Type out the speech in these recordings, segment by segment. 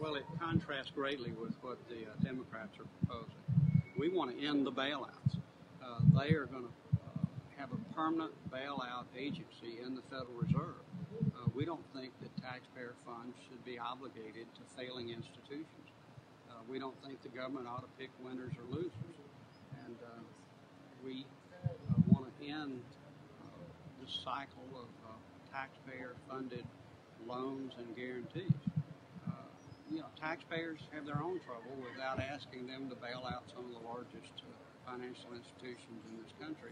Well, it contrasts greatly with what the uh, Democrats are proposing. We want to end the bailouts. Uh, they are going to uh, have a permanent bailout agency in the Federal Reserve. Uh, we don't think that taxpayer funds should be obligated to failing institutions. Uh, we don't think the government ought to pick winners or losers. And uh, we want to end the cycle of taxpayer funded loans and guarantees. You know, taxpayers have their own trouble without asking them to bail out some of the largest uh, financial institutions in this country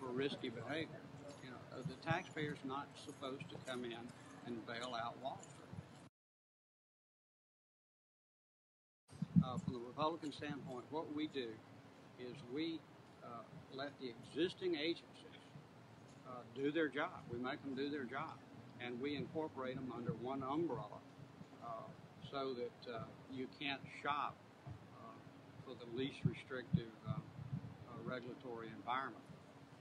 for risky behavior. You know, uh, the taxpayer's not supposed to come in and bail out Wall Street. Uh, from the Republican standpoint, what we do is we uh, let the existing agencies uh, do their job. We make them do their job, and we incorporate them under one umbrella so that uh, you can't shop uh, for the least restrictive uh, uh, regulatory environment.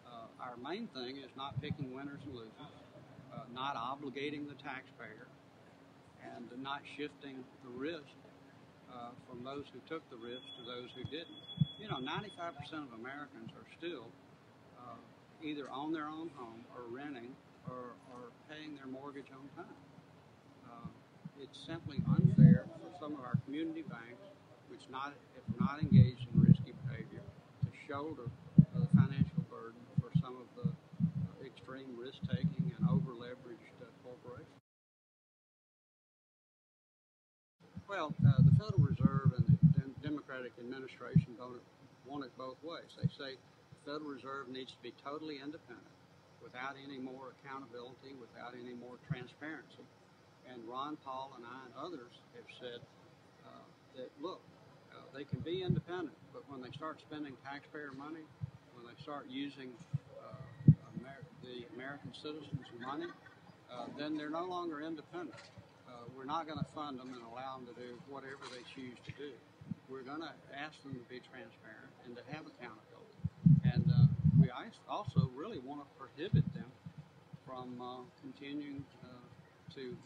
Uh, our main thing is not picking winners and losers, not obligating the taxpayer, and not shifting the risk from those who took the risk to those who didn't. You know, 95% of Americans are still either on their own home or renting or, or paying their mortgage on time. It's simply unfair for some of our community banks, which not if not engaged in risky behavior, to shoulder the financial burden for some of the uh, extreme risk-taking and over-leveraged uh, corporations. Well, uh, the Federal Reserve and the Democratic administration don't want it both ways. They say the Federal Reserve needs to be totally independent, without any more accountability, without any more transparency. And Ron Paul and I and others have said uh, that look, uh, they can be independent, but when they start spending taxpayer money, when they start using uh, Amer- the American citizens' money, uh, then they're no longer independent. Uh, we're not going to fund them and allow them to do whatever they choose to do. We're going to ask them to be transparent and to have accountability. And uh, we also really want to prohibit them from continuing to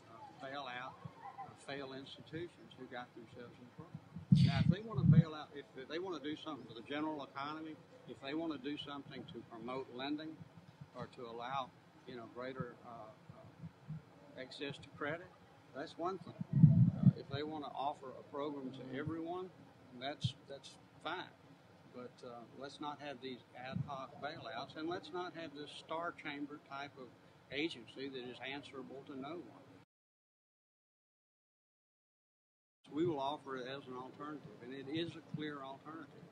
bail out uh, failed institutions who got themselves in trouble. Now, if they want to bail out, if they want to do something for the general economy, if they want to do something to promote lending or to allow, you know, greater uh, uh, access to credit, that's one thing. Uh, if they want to offer a program to everyone, that's that's fine. But uh, let's not have these ad hoc bailouts, and let's not have this star chamber type of agency that is answerable to no one. Will offer it as an alternative, and it is a clear alternative.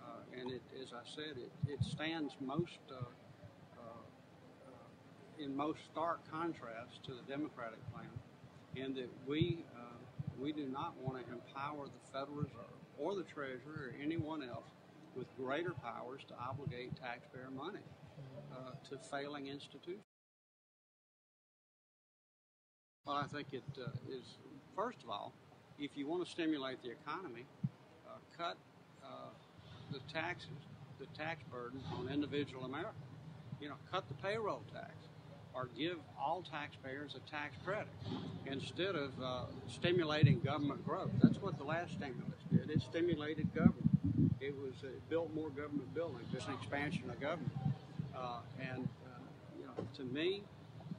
Uh, and it, as I said, it, it stands most uh, uh, uh, in most stark contrast to the Democratic plan in that we uh, we do not want to empower the Federal Reserve or the Treasury or anyone else with greater powers to obligate taxpayer money to failing institutions. Well, I think it uh, is first of all, if you want to stimulate the economy, uh, cut uh, the taxes, the tax burden on individual Americans. You know, cut the payroll tax or give all taxpayers a tax credit instead of uh, stimulating government growth. That's what the last stimulus did. It stimulated government. It was it built more government buildings. It's an expansion of government. Uh, and uh, you know, to me,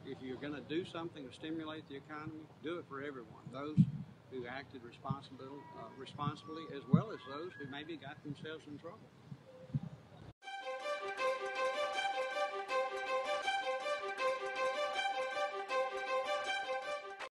if you're going to do something to stimulate the economy, do it for everyone. Those who acted responsible, uh, responsibly, as well as those who maybe got themselves in trouble.